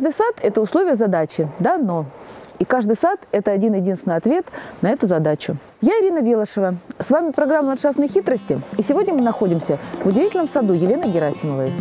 Каждый сад – это условие задачи, да, но. И каждый сад – это один единственный ответ на эту задачу. Я Ирина Белышева. С вами программа «Ландшафтные хитрости». И сегодня мы находимся в удивительном саду Елены Герасимовой.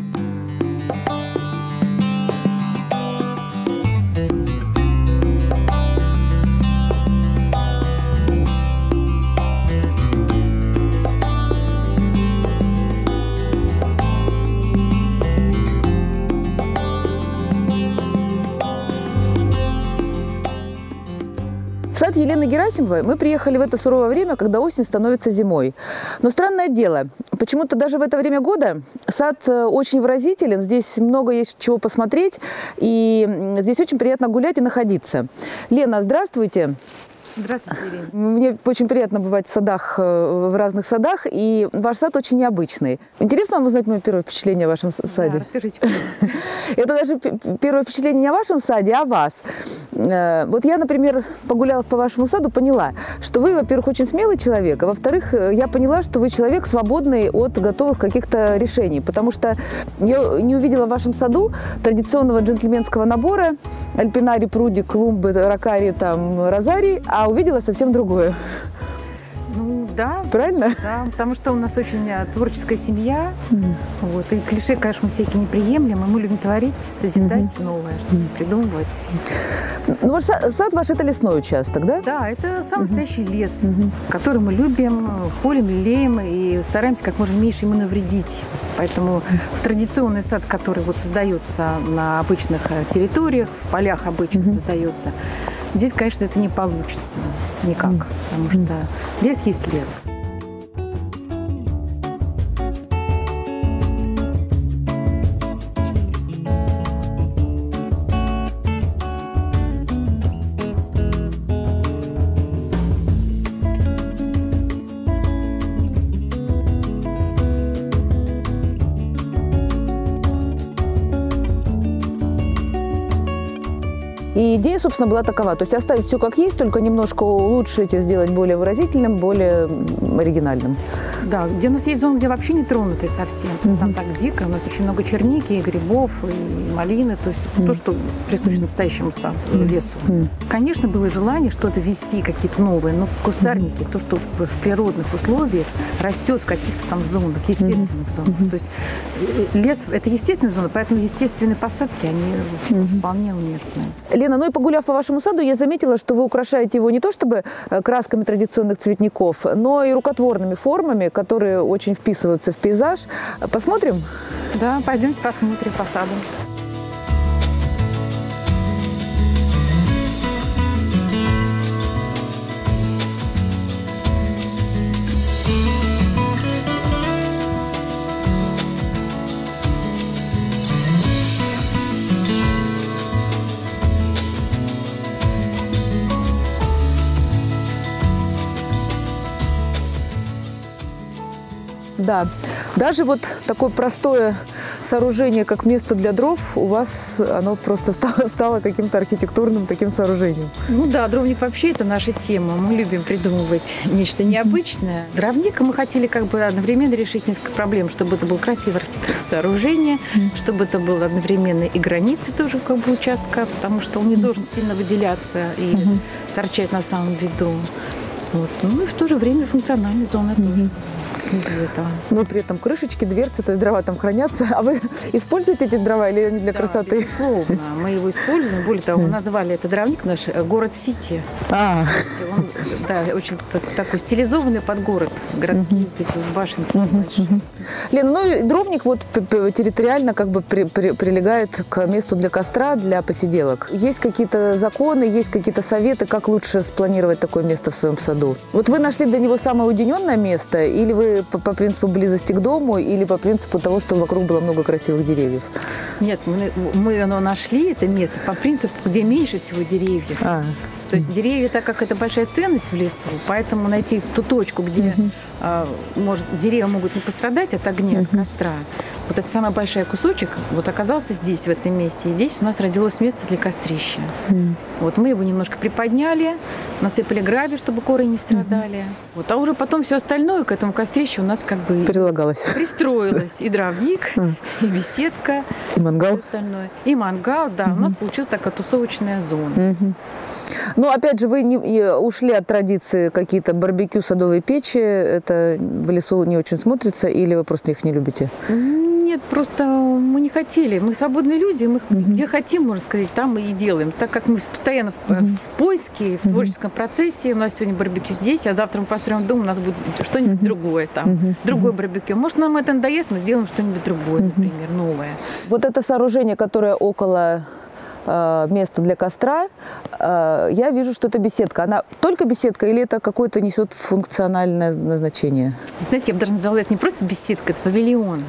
Сад Елены Герасимовой мы приехали в это суровое время, когда осень становится зимой. Но странное дело, почему-то даже в это время года сад э, очень выразителен, здесь много есть чего посмотреть, и здесь очень приятно гулять и находиться. Лена, здравствуйте. Здравствуйте, Ирина. Мне очень приятно бывать в садах, э, в разных садах, и ваш сад очень необычный. Интересно вам узнать мое первое впечатление о вашем саде? Да, расскажите, пожалуйста. Это даже первое впечатление не о вашем саде, а о вас. Э, вот я, например, погуляла по вашему саду, поняла, что вы, во-первых, очень смелый человек, а во-вторых, э, я поняла, что вы человек свободный от готовых каких-то решений, потому что я не увидела в вашем саду традиционного джентльменского набора альпинарий, прудик, клумбы, ракари, там, розарий, а увидела совсем другое. Ну, да. Правильно? Да, потому что у нас очень э, творческая семья. Mm. Вот, и клише, конечно, всякие неприемлемы. Мы любим творить, созидать mm-hmm. новое, что-то придумывать. Ну, ваш сад, сад ваш – это лесной участок, да? Да, это самый mm-hmm. настоящий лес, mm-hmm. который мы любим, холим, лелеем и стараемся как можно меньше ему навредить. Поэтому в традиционный сад, который вот создается на обычных э, территориях, в полях обычно mm-hmm. создается, Здесь, конечно, это не получится никак, потому что лес есть лес. Идея, собственно, была такова. То есть оставить все как есть, только немножко улучшить и сделать более выразительным, более оригинальным. Да, где у нас есть зоны, где вообще не тронутые совсем. Mm-hmm. Там так дико. У нас очень много черники, и грибов, и малины. То есть mm-hmm. то, что присуще настоящему саду, mm-hmm. лесу. Mm-hmm. Конечно, было желание что-то ввести, какие-то новые, но кустарники, mm-hmm. то, что в, в природных условиях растет в каких-то там зонах, естественных mm-hmm. зонах. Mm-hmm. То есть э, лес – это естественная зона, поэтому естественные посадки, они mm-hmm. вполне уместны. Лена, ну и погуляв по вашему саду, я заметила, что вы украшаете его не то чтобы э, красками традиционных цветников, но и рукотворными формами, которые очень вписываются в пейзаж. Посмотрим? Да, пойдемте посмотрим по. Да, даже вот такое простое сооружение, как место для дров, у вас оно просто стало, стало каким-то архитектурным таким сооружением. Ну да, дровник вообще это наша тема. Мы любим придумывать нечто необычное. Дровник мы хотели как бы одновременно решить несколько проблем, чтобы это было красивое архитектурное сооружение, чтобы это было одновременно и границы тоже как бы участка, потому что он не должен сильно выделяться и торчать на самом виду. Вот. Ну и в то же время функциональная зона тоже этого. Но при этом крышечки, дверцы, то есть дрова там хранятся. А вы используете эти дрова или они для да, красоты? безусловно. Мы его используем. Более того, мы назвали это дровник наш э, город-сити. А. Он, да, очень такой стилизованный под город. Городские вот эти башенки большие. Лена, ну и дровник вот территориально как бы при, при, прилегает к месту для костра, для посиделок. Есть какие-то законы, есть какие-то советы, как лучше спланировать такое место в своем саду? Вот вы нашли для него самое уединенное место или вы по, по принципу близости к дому или по принципу того, что вокруг было много красивых деревьев? Нет, мы, мы оно нашли, это место, по принципу, где меньше всего деревьев. А. То есть деревья, так как это большая ценность в лесу, поэтому найти ту точку, где э, может, деревья могут не пострадать от огня, от костра. Вот этот самый большой кусочек вот оказался здесь, в этом месте. И здесь у нас родилось место для кострища. Вот мы его немножко приподняли, насыпали грави, чтобы коры не страдали. Вот, а уже потом все остальное к этому кострищу у нас как бы прилагалось. Пристроилось. И дровник, и беседка, и мангал. Остальное. И мангал, да. У нас получилась такая тусовочная зона. Угу. Ну, опять же, вы не, ушли от традиции какие-то барбекю, садовые печи. Это в лесу не очень смотрится или вы просто их не любите? Нет, просто мы не хотели. Мы свободные люди, мы угу. где хотим, можно сказать, там мы и делаем. Так как мы постоянно угу. в поиске, в творческом процессе, у нас сегодня барбекю здесь, а завтра мы построим дом, у нас будет что-нибудь угу. другое там, угу. другое барбекю. Может, нам это надоест, мы сделаем что-нибудь другое, например, новое. Вот это сооружение, которое около э, места для костра, э, я вижу, что это беседка. Она только беседка или это какое-то несет функциональное назначение? Знаете, я бы даже назвала это не просто беседка, это павильон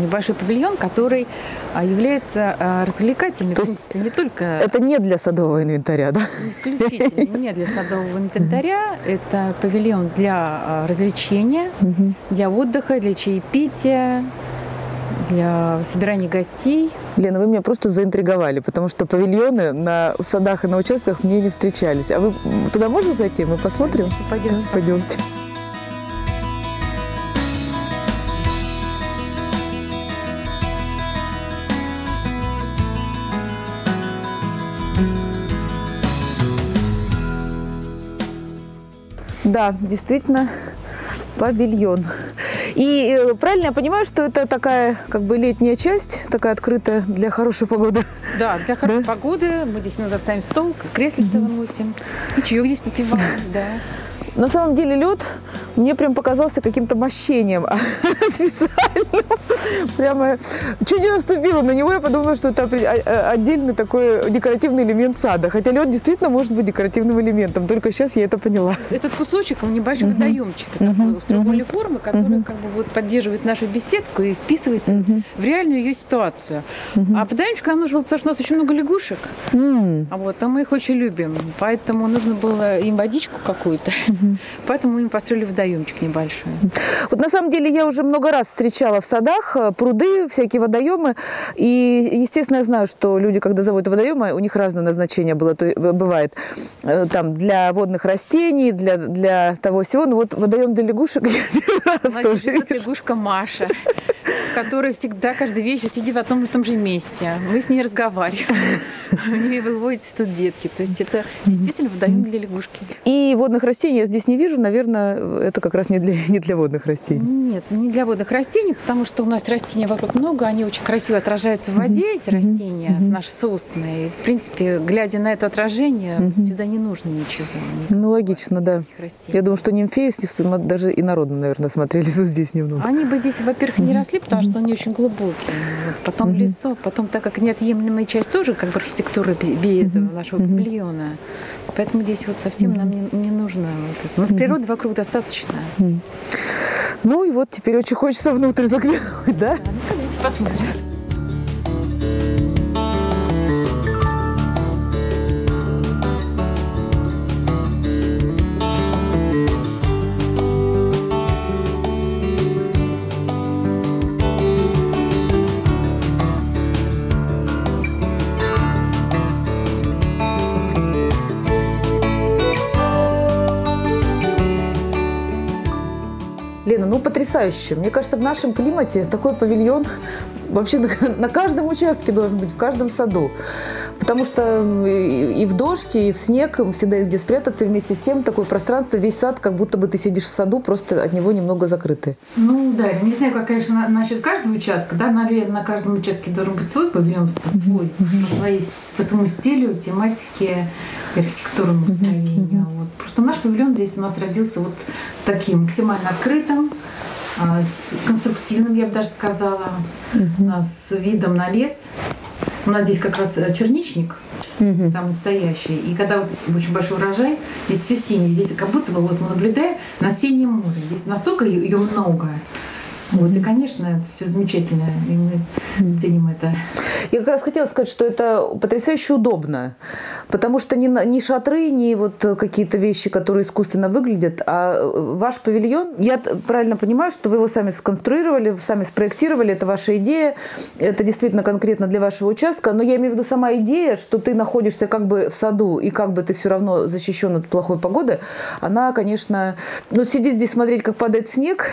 небольшой павильон, который а, является а, развлекательной То функцией не только... Это не для садового инвентаря, да? Исключительно не для садового инвентаря. Это павильон для а, развлечения, для отдыха, для чаепития, для собирания гостей. Лена, вы меня просто заинтриговали, потому что павильоны на садах и на участках мне не встречались. А вы туда можно зайти? Мы посмотрим? Конечно, пойдемте. Пойдемте. Да, действительно, павильон. И э, правильно я понимаю, что это такая как бы летняя часть, такая открытая для хорошей погоды? Да, для хорошей да? погоды. Мы здесь иногда ставим стол, креслице mm-hmm. выносим. И чаек здесь попиваем, да. На самом деле лед мне прям показался каким-то мощением специальным. Прямо чуть не наступила на него, я подумала, что это отдельный такой декоративный элемент сада. Хотя лед действительно может быть декоративным элементом, только сейчас я это поняла. Этот кусочек, он небольшой uh-huh. водоемчик в треугольной uh-huh. формы, который как бы вот поддерживает нашу беседку и вписывается в реальную ее ситуацию. А водоемчик нам нужен был, потому что у нас очень много лягушек, а вот, а мы их очень любим, поэтому нужно было им водичку какую-то, поэтому мы им построили водоемчик водоемчик небольшой. Вот на самом деле я уже много раз встречала в садах э, пруды, всякие водоемы. И, естественно, я знаю, что люди, когда заводят водоемы, у них разное назначение было, то, э, бывает. Э, там для водных растений, для, для того всего. Но вот водоем для лягушек я первый раз тоже живет лягушка Маша, которая всегда каждый вечер сидит в одном и том же месте. Мы с ней разговариваем. У нее выводятся тут детки. То есть это действительно водоем для лягушки. И водных растений я здесь не вижу. Наверное, это как раз не для, не для водных растений. Нет, не для водных растений, потому что у нас растений вокруг много, они очень красиво отражаются в воде, эти растения, наши собственные. И, в принципе, глядя на это отражение, сюда не нужно ничего. Ну, логично, да. Растений. Я думаю, что нимфеи даже и народно, наверное, смотрелись вот здесь немного. Они бы здесь, во-первых, не росли, потому что они очень глубокие. Потом лесо, потом, так как неотъемлемая часть тоже как бы архитектуры нашего павильона. Поэтому здесь вот совсем нам не, не нужно. Вот У нас природы вокруг достаточно. Ну и вот теперь очень хочется внутрь заглянуть, да? да ну, посмотрим. Потрясающе. Мне кажется, в нашем климате такой павильон вообще на, на каждом участке должен быть, в каждом саду. Потому что и в дождь, и в снег всегда есть где спрятаться. Вместе с тем такое пространство, весь сад, как будто бы ты сидишь в саду, просто от него немного закрытый. Ну да, не знаю, как, конечно, насчет каждого участка. Да, наверное, на каждом участке должен быть свой павильон, по, свой, по, своей, по своему стилю, тематике, архитектурному строению. Вот. Просто наш павильон здесь у нас родился вот таким максимально открытым, с конструктивным, я бы даже сказала, а, с видом на лес. У нас здесь как раз э, черничник, угу. самый настоящий. И когда вот очень большой урожай, здесь все синее. Здесь как будто бы вот мы наблюдаем на синем море. Здесь настолько ее много. Вот, и, конечно, это все замечательно, и мы ценим это. Я как раз хотела сказать, что это потрясающе удобно, потому что ни, ни шатры, ни вот какие-то вещи, которые искусственно выглядят, а ваш павильон, я правильно понимаю, что вы его сами сконструировали, сами спроектировали, это ваша идея, это действительно конкретно для вашего участка, но я имею в виду сама идея, что ты находишься как бы в саду, и как бы ты все равно защищен от плохой погоды, она, конечно, ну, сидеть здесь смотреть, как падает снег.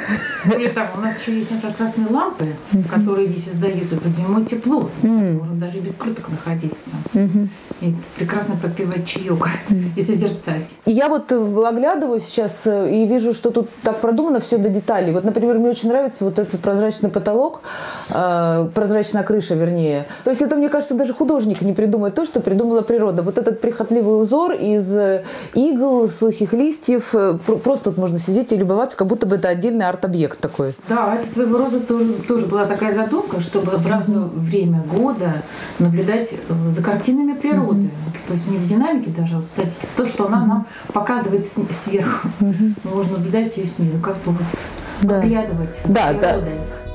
Более того, у нас еще есть инфракрасные лампы, mm-hmm. которые здесь издают, и под зимой тепло. Mm-hmm. Можно даже без круток находиться. Mm-hmm. И прекрасно попивать чаек mm-hmm. и созерцать. И я вот э, оглядываю сейчас э, и вижу, что тут так продумано все до деталей. Вот, например, мне очень нравится вот этот прозрачный потолок, э, прозрачная крыша, вернее. То есть это, мне кажется, даже художник не придумает то, что придумала природа. Вот этот прихотливый узор из игл, сухих листьев. Просто тут можно сидеть и любоваться, как будто бы это отдельный арт-объект такой. Да, это своего рода тоже, тоже была такая задумка, чтобы в разное время года наблюдать за картинами природы. Mm-hmm. То есть не в динамике даже, а в статике. То, что она нам показывает сверху. Mm-hmm. Можно наблюдать ее снизу, как бы вот да. подглядывать за да, природой. Да.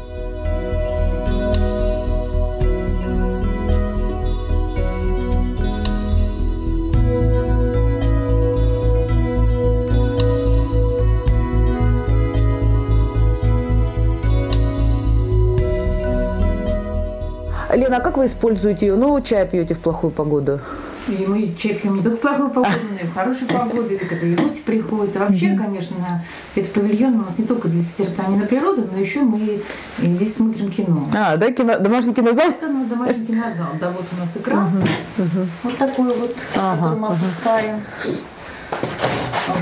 Лена, а как вы используете ее? Ну, чай пьете в плохую погоду. И мы чай пьем не только в плохую погоду, но и в хорошую погоду, или когда и гости приходят. А вообще, конечно, этот павильон у нас не только для созерцания на природу, но еще мы здесь смотрим кино. А, да, кино, домашний кинозал? Это ну, домашний кинозал. Да, вот у нас экран. Угу, угу. Вот такой вот, ага, который мы ага. опускаем. Вот.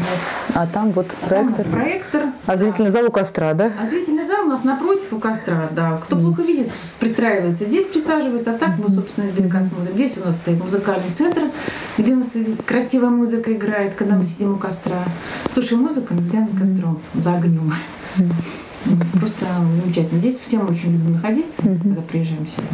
А там вот проектор. А, там проектор. А зрительный зал у костра, да? А зрительный нас напротив у костра, да. Кто плохо видит, пристраивается здесь, присаживается, а так мы, собственно, издалека смотрим. Здесь у нас стоит музыкальный центр, где у нас красивая музыка играет, когда мы сидим у костра. Слушаем музыку, наблюдаем над костром, за огнем. Просто замечательно. Здесь всем очень любим находиться, когда приезжаем сюда.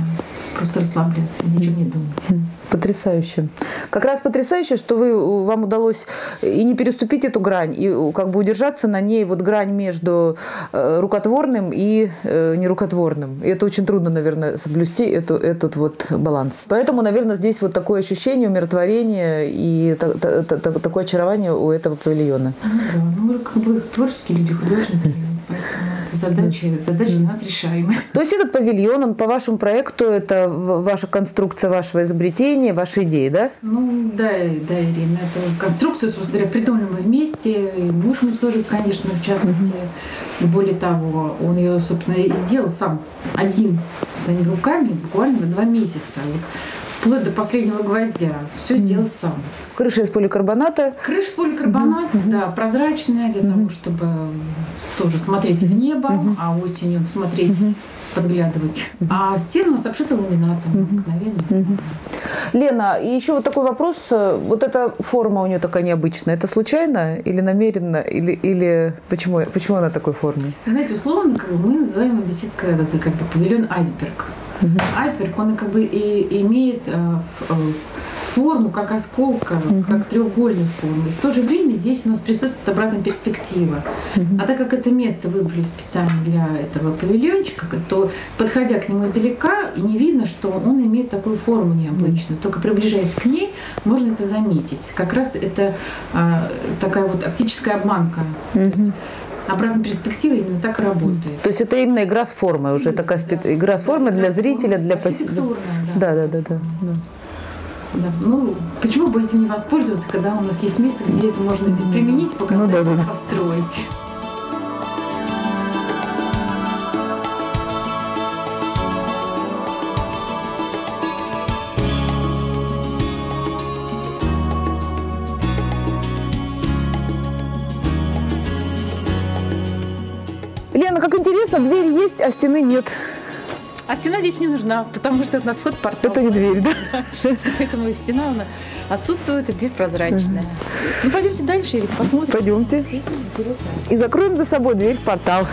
Просто расслабляться, ничего не думать. Потрясающе. Как раз потрясающе, что вы, вам удалось и не переступить эту грань, и как бы удержаться на ней, вот грань между э, рукотворным и э, нерукотворным. И это очень трудно, наверное, соблюсти эту, этот вот баланс. Поэтому, наверное, здесь вот такое ощущение умиротворения и та, та, та, такое очарование у этого павильона. Ну, да, ну, как бы творческие люди, художники. Поэтому это задачи, задачи у нас решаемые. То есть этот павильон, он по вашему проекту, это ваша конструкция вашего изобретения, вашей идеи, да? Ну, да, да, Ирина. Это конструкцию, собственно говоря, придумали мы вместе. И муж мой тоже, конечно, в частности. Mm-hmm. Более того, он ее, собственно, и сделал сам один своими руками буквально за два месяца. Вот вплоть до последнего гвоздя. Все mm-hmm. сделал сам. Крыша из поликарбоната. Крыша поликарбоната, mm-hmm. да, прозрачная для mm-hmm. того, чтобы тоже смотреть в небо, mm-hmm. а осенью смотреть, mm-hmm. подглядывать. Mm-hmm. А стены у нас обшиты ламинатом, mm-hmm. обыкновенно. Mm-hmm. Лена, и еще вот такой вопрос. Вот эта форма у нее такая необычная. Это случайно или намеренно? Или, или почему, почему она такой формы? Знаете, условно, как мы называем беседка как бы павильон айсберг. Угу. Айсберг, он как бы и имеет э, э, форму как осколка, угу. как треугольной формы. В то же время здесь у нас присутствует обратная перспектива. Угу. А так как это место выбрали специально для этого павильончика, то подходя к нему издалека, не видно, что он имеет такую форму необычную. Только приближаясь к ней, можно это заметить. Как раз это а, такая вот оптическая обманка. Угу обратная перспектива именно так работает. То есть это именно игра с формой уже, да, такая да. игра с формой да, для зрителя, для посетителя. Да, да, да, да. да. Да. Ну, почему бы этим не воспользоваться, когда у нас есть место, где это можно применить, показать, ну, да, да. построить? А стены нет. А стена здесь не нужна, потому что у нас вход портал. Это не дверь, да? Поэтому стена она отсутствует, и дверь прозрачная. Ну, пойдемте дальше, или посмотрим. Пойдемте. И закроем за собой дверь в портал.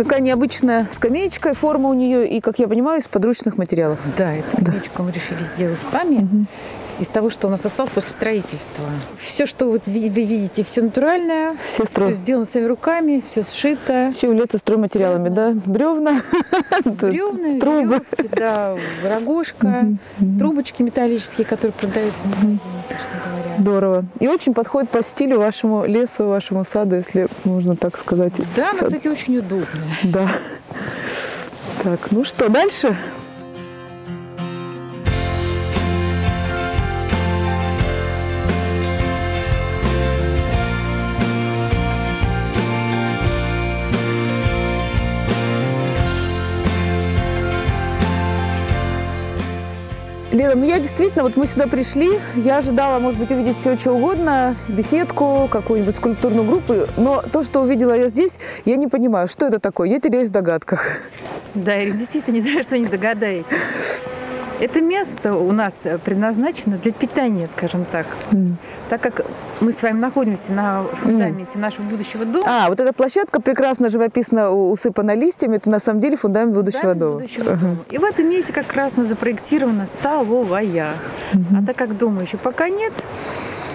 Какая необычная скамеечка, форма у нее, и, как я понимаю, из подручных материалов. Да, эту скамеечку да. мы решили сделать сами. Угу. Из того, что у нас осталось после строительства. Все, что вот вы видите, все натуральное, все, стро... все сделано своими руками, все сшито. Все является стройматериалами, да? Бревна, бревна, трубы, да, рогожка, трубочки металлические, которые продаются в магазине. Здорово. И очень подходит по стилю вашему лесу, вашему саду, если можно так сказать. Да, она, кстати, очень удобная. Да. Так, ну что, дальше? Ну я действительно, вот мы сюда пришли, я ожидала, может быть, увидеть все, что угодно, беседку, какую-нибудь скульптурную группу, но то, что увидела я здесь, я не понимаю, что это такое, я теряюсь в догадках. Да, я действительно не знаю, что не догадаетесь. Это место у нас предназначено для питания, скажем так. Mm. Так как мы с вами находимся на фундаменте mm. нашего будущего дома. А, вот эта площадка прекрасно живописно усыпана листьями. Это на самом деле фундамент будущего фундамент дома. Будущего uh-huh. дома. И в этом месте как раз запроектирована столовая. Uh-huh. А так как дома еще пока нет,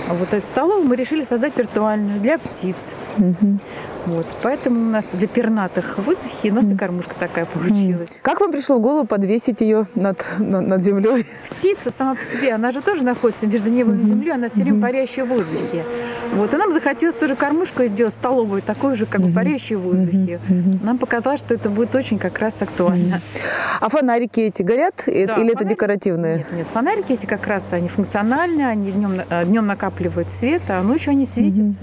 вот эту столовую мы решили создать виртуальную для птиц. Uh-huh. Вот, поэтому у нас для пернатых выдохи, у нас и кормушка такая получилась. Как вам пришло в голову подвесить ее над, над, над землей? Птица сама по себе, она же тоже находится между небом и землей, она все время парящая в воздухе. Вот, и нам захотелось тоже кормушку сделать столовую, такую же, как бы парящую в воздухе. Нам показалось, что это будет очень как раз актуально. А фонарики эти горят да, или фонарики... это декоративные? Нет, нет, фонарики эти как раз, они функциональные, они днем, днем накапливают свет, а ночью они светятся.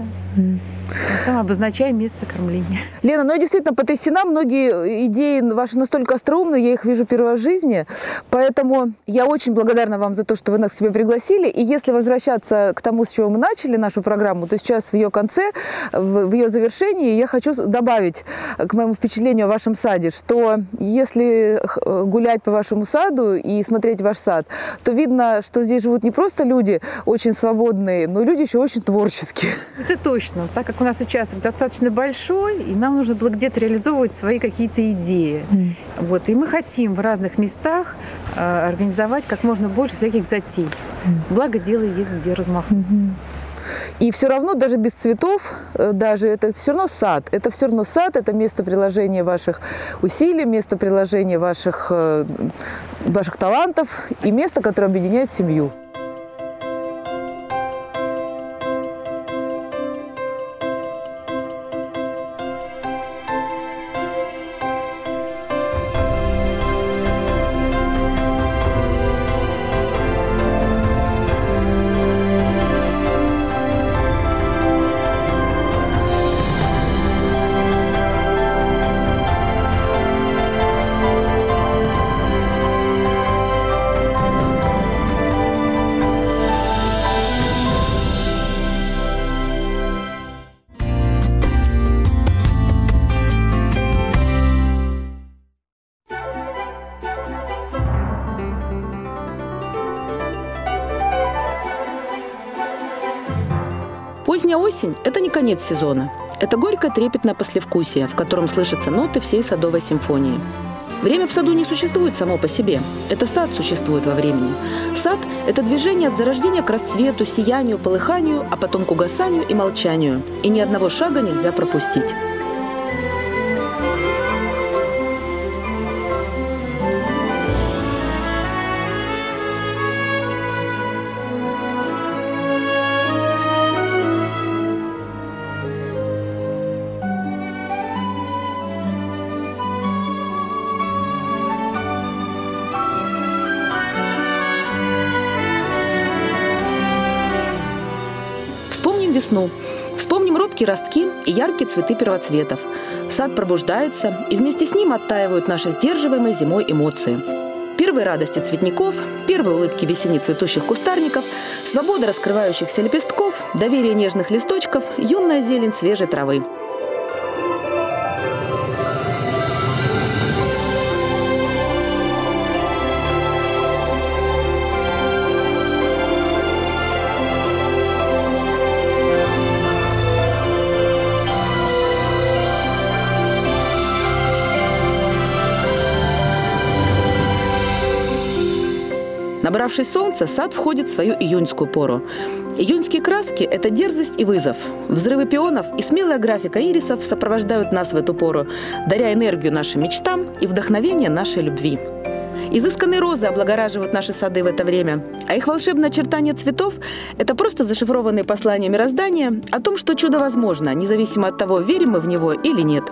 Самым обозначая место кормления. Лена, ну я действительно потрясена. Многие идеи ваши настолько остроумные, я их вижу в жизни. Поэтому я очень благодарна вам за то, что вы нас к себе пригласили. И если возвращаться к тому, с чего мы начали нашу программу, то сейчас в ее конце, в, ее завершении, я хочу добавить к моему впечатлению о вашем саде, что если гулять по вашему саду и смотреть ваш сад, то видно, что здесь живут не просто люди очень свободные, но люди еще очень творческие. Это точно. Так как у нас участок достаточно большой, и нам нужно было где-то реализовывать свои какие-то идеи. Mm. Вот, и мы хотим в разных местах э, организовать как можно больше всяких затей. Mm. Благо дело есть где размахнуться. Mm-hmm. И все равно даже без цветов, э, даже это все равно сад. Это все равно сад, это место приложения ваших усилий, место приложения ваших, э, ваших талантов и место, которое объединяет семью. Осень – это не конец сезона. Это горькое трепетное послевкусие, в котором слышатся ноты всей садовой симфонии. Время в саду не существует само по себе. Это сад существует во времени. Сад – это движение от зарождения к расцвету, сиянию, полыханию, а потом к угасанию и молчанию. И ни одного шага нельзя пропустить. Робкие ростки и яркие цветы первоцветов. Сад пробуждается, и вместе с ним оттаивают наши сдерживаемые зимой эмоции. Первые радости цветников, первые улыбки весенне цветущих кустарников, свобода раскрывающихся лепестков, доверие нежных листочков, юная зелень свежей травы – Набравшись солнца, сад входит в свою июньскую пору. Июньские краски – это дерзость и вызов. Взрывы пионов и смелая графика ирисов сопровождают нас в эту пору, даря энергию нашим мечтам и вдохновение нашей любви. Изысканные розы облагораживают наши сады в это время, а их волшебное очертание цветов – это просто зашифрованные послания мироздания о том, что чудо возможно, независимо от того, верим мы в него или нет.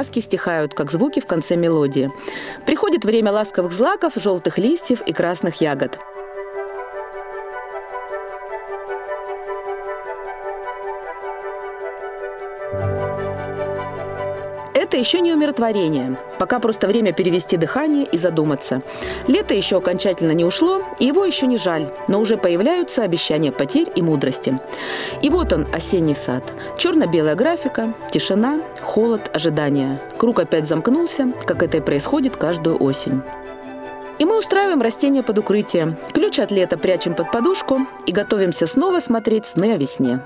Краски стихают, как звуки в конце мелодии. Приходит время ласковых злаков, желтых листьев и красных ягод. Еще не умиротворение. Пока просто время перевести дыхание и задуматься. Лето еще окончательно не ушло, и его еще не жаль, но уже появляются обещания потерь и мудрости. И вот он, осенний сад. Черно-белая графика, тишина, холод, ожидание. Круг опять замкнулся, как это и происходит каждую осень. И мы устраиваем растения под укрытие. Ключ от лета прячем под подушку и готовимся снова смотреть сны о весне.